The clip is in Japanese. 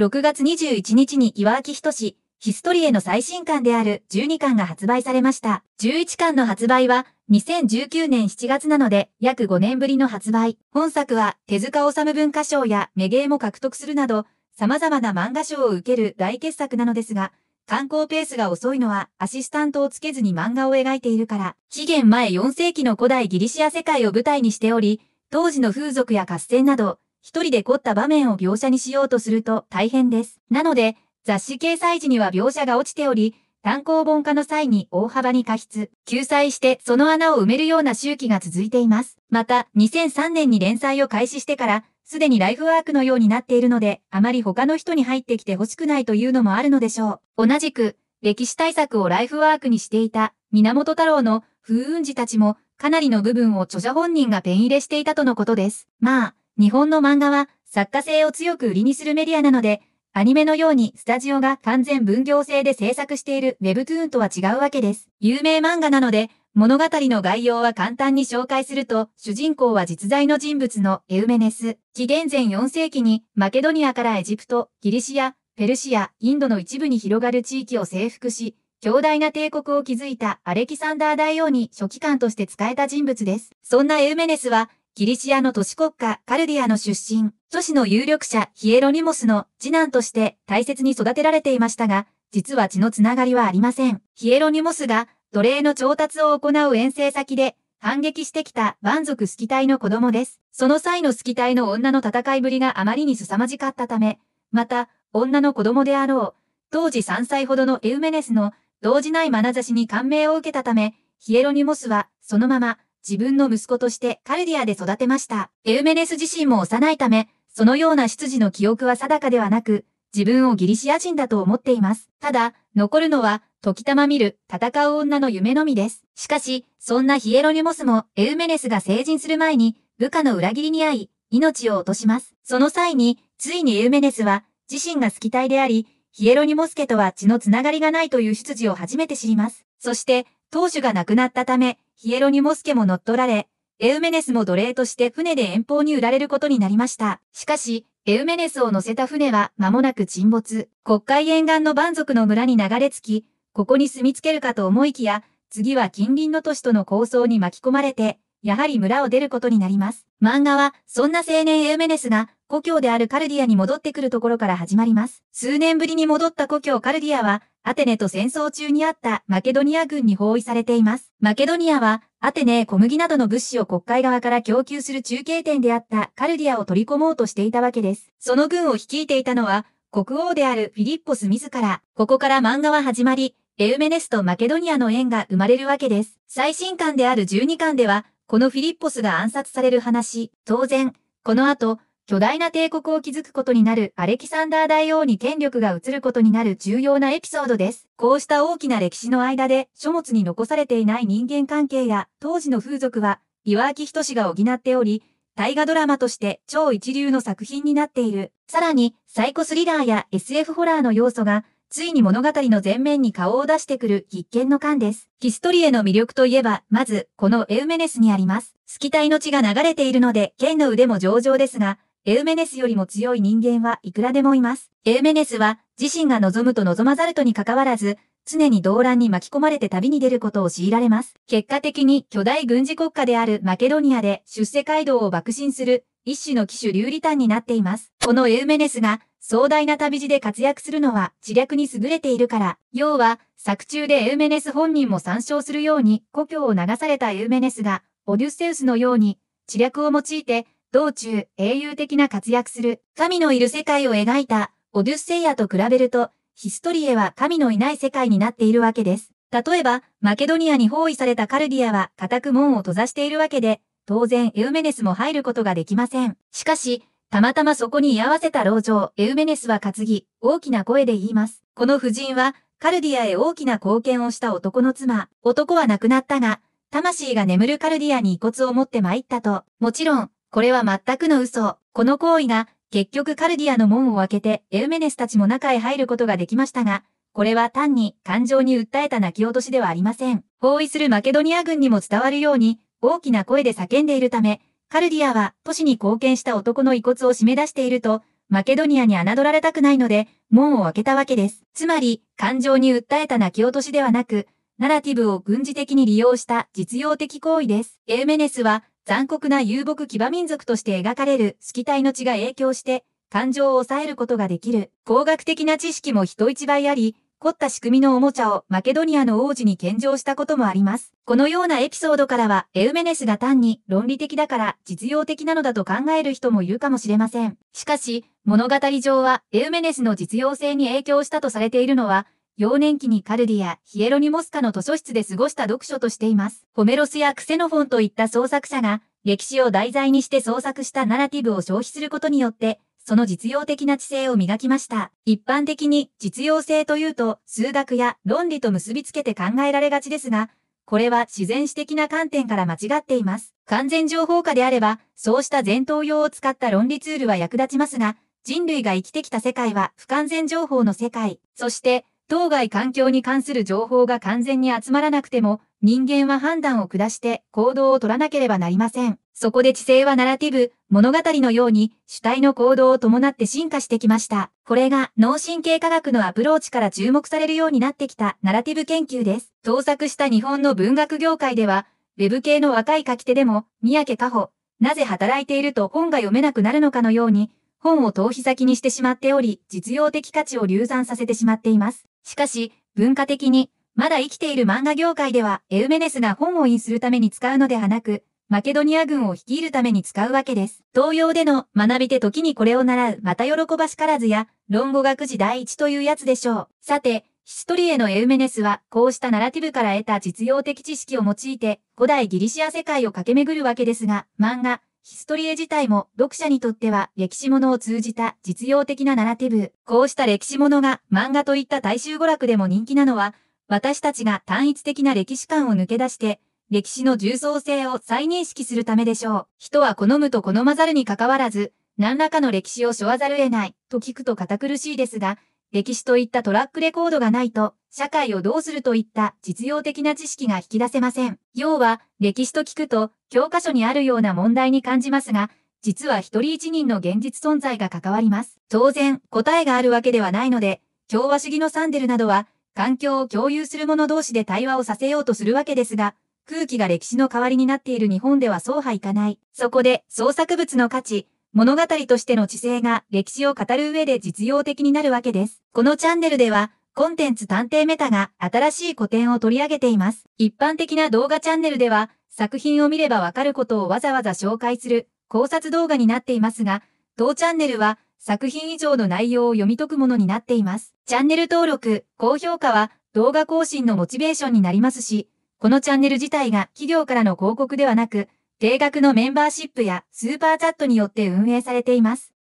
6月21日に岩脇仁志、ヒストリエの最新刊である12巻が発売されました。11巻の発売は2019年7月なので約5年ぶりの発売。本作は手塚治虫文化賞やメゲーも獲得するなど様々な漫画賞を受ける大傑作なのですが、観光ペースが遅いのはアシスタントをつけずに漫画を描いているから、紀元前4世紀の古代ギリシア世界を舞台にしており、当時の風俗や合戦など、一人で凝った場面を描写にしようとすると大変です。なので、雑誌掲載時には描写が落ちており、単行本化の際に大幅に過失、救済してその穴を埋めるような周期が続いています。また、2003年に連載を開始してから、すでにライフワークのようになっているので、あまり他の人に入ってきて欲しくないというのもあるのでしょう。同じく、歴史対策をライフワークにしていた、源太郎の風雲児たちも、かなりの部分を著者本人がペン入れしていたとのことです。まあ、日本の漫画は作家性を強く売りにするメディアなので、アニメのようにスタジオが完全分業制で制作している Webtoon とは違うわけです。有名漫画なので、物語の概要は簡単に紹介すると、主人公は実在の人物のエウメネス。紀元前4世紀にマケドニアからエジプト、ギリシア、ペルシア、インドの一部に広がる地域を征服し、強大な帝国を築いたアレキサンダー大王に書記官として仕えた人物です。そんなエウメネスは、ギリシアの都市国家カルディアの出身、都市の有力者ヒエロニモスの次男として大切に育てられていましたが、実は血のつながりはありません。ヒエロニモスが奴隷の調達を行う遠征先で反撃してきた蛮族スキ隊の子供です。その際のスキ隊の女の戦いぶりがあまりに凄まじかったため、また、女の子供であろう、当時3歳ほどのエウメネスの動じない眼差しに感銘を受けたため、ヒエロニモスはそのまま自分の息子としてカルディアで育てました。エウメネス自身も幼いため、そのような出自の記憶は定かではなく、自分をギリシア人だと思っています。ただ、残るのは、時たま見る、戦う女の夢のみです。しかし、そんなヒエロニモスも、エウメネスが成人する前に、部下の裏切りに遭い、命を落とします。その際に、ついにエウメネスは、自身が好き体であり、ヒエロニモス家とは血のつながりがないという出自を初めて知ります。そして、当主が亡くなったため、ヒエロニモス家も乗っ取られ、エウメネスも奴隷として船で遠方に売られることになりました。しかし、エウメネスを乗せた船は間もなく沈没。国海沿岸の蛮族の村に流れ着き、ここに住み着けるかと思いきや、次は近隣の都市との構想に巻き込まれて、やはり村を出ることになります。漫画は、そんな青年エウメネスが、故郷であるカルディアに戻ってくるところから始まります。数年ぶりに戻った故郷カルディアは、アテネと戦争中にあったマケドニア軍に包囲されています。マケドニアは、アテネへ小麦などの物資を国会側から供給する中継点であったカルディアを取り込もうとしていたわけです。その軍を率いていたのは、国王であるフィリッポス自ら、ここから漫画は始まり、エウメネスとマケドニアの縁が生まれるわけです。最新刊である12巻では、このフィリッポスが暗殺される話、当然、この後、巨大な帝国を築くことになるアレキサンダー大王に権力が移ることになる重要なエピソードです。こうした大きな歴史の間で書物に残されていない人間関係や当時の風俗は岩脇仁が補っており、大河ドラマとして超一流の作品になっている。さらに、サイコスリラーや SF ホラーの要素がついに物語の前面に顔を出してくる必見の感です。ヒストリエの魅力といえば、まず、このエウメネスにあります。スキタイの血が流れているので、剣の腕も上々ですが、エウメネスよりも強い人間はいくらでもいます。エウメネスは自身が望むと望まざるとに関わらず、常に動乱に巻き込まれて旅に出ることを強いられます。結果的に巨大軍事国家であるマケドニアで出世街道を爆心する一種の騎手流利端になっています。このエウメネスが壮大な旅路で活躍するのは知略に優れているから。要は、作中でエウメネス本人も参照するように故郷を流されたエウメネスがオデュッセウスのように知略を用いて道中英雄的な活躍する神のいる世界を描いたオデュッセイアと比べると、ヒストリエは神のいない世界になっているわけです。例えば、マケドニアに包囲されたカルディアは固く門を閉ざしているわけで、当然エウメネスも入ることができません。しかし、たまたまそこに居合わせた老女、エウメネスは担ぎ、大きな声で言います。この夫人は、カルディアへ大きな貢献をした男の妻。男は亡くなったが、魂が眠るカルディアに遺骨を持って参ったと。もちろん、これは全くの嘘。この行為が結局カルディアの門を開けてエウメネスたちも中へ入ることができましたが、これは単に感情に訴えた泣き落としではありません。包囲するマケドニア軍にも伝わるように大きな声で叫んでいるため、カルディアは都市に貢献した男の遺骨を締め出していると、マケドニアに侮られたくないので、門を開けたわけです。つまり、感情に訴えた泣き落としではなく、ナラティブを軍事的に利用した実用的行為です。エウメネスは、残酷な遊牧騎馬民族として描かれるスキタイの血が影響して、感情を抑えることができる。工学的な知識も人一倍あり、凝った仕組みのおもちゃをマケドニアの王子に献上したこともあります。このようなエピソードからは、エウメネスが単に論理的だから実用的なのだと考える人もいるかもしれません。しかし、物語上はエウメネスの実用性に影響したとされているのは、幼年期にカルディやヒエロニモスカの図書室で過ごした読書としています。ホメロスやクセノフォンといった創作者が歴史を題材にして創作したナラティブを消費することによって、その実用的な知性を磨きました。一般的に実用性というと数学や論理と結びつけて考えられがちですが、これは自然史的な観点から間違っています。完全情報化であれば、そうした前頭葉を使った論理ツールは役立ちますが、人類が生きてきた世界は不完全情報の世界。そして、当該環境に関する情報が完全に集まらなくても、人間は判断を下して行動を取らなければなりません。そこで知性はナラティブ、物語のように主体の行動を伴って進化してきました。これが脳神経科学のアプローチから注目されるようになってきたナラティブ研究です。盗作した日本の文学業界では、ウェブ系の若い書き手でも、三宅加穂、なぜ働いていると本が読めなくなるのかのように、本を逃避先にしてしまっており、実用的価値を流産させてしまっています。しかし、文化的に、まだ生きている漫画業界では、エウメネスが本を印するために使うのではなく、マケドニア軍を率いるために使うわけです。東洋での学びて時にこれを習う、また喜ばしからずや、論語学時第一というやつでしょう。さて、ヒストリエのエウメネスは、こうしたナラティブから得た実用的知識を用いて、古代ギリシア世界を駆け巡るわけですが、漫画、ヒストリエ自体も読者にとっては歴史物を通じた実用的なナラティブ。こうした歴史物が漫画といった大衆娯楽でも人気なのは、私たちが単一的な歴史観を抜け出して、歴史の重層性を再認識するためでしょう。人は好むと好まざるに関わらず、何らかの歴史を背負わざる得ない、と聞くと堅苦しいですが、歴史といったトラックレコードがないと、社会をどうするといった実用的な知識が引き出せません。要は、歴史と聞くと、教科書にあるような問題に感じますが、実は一人一人の現実存在が関わります。当然、答えがあるわけではないので、共和主義のサンデルなどは、環境を共有する者同士で対話をさせようとするわけですが、空気が歴史の代わりになっている日本ではそうはいかない。そこで、創作物の価値、物語としての知性が歴史を語る上で実用的になるわけです。このチャンネルでは、コンテンツ探偵メタが新しい古典を取り上げています。一般的な動画チャンネルでは、作品を見ればわかることをわざわざ紹介する考察動画になっていますが、当チャンネルは作品以上の内容を読み解くものになっています。チャンネル登録、高評価は動画更新のモチベーションになりますし、このチャンネル自体が企業からの広告ではなく、定額のメンバーシップやスーパーチャットによって運営されています。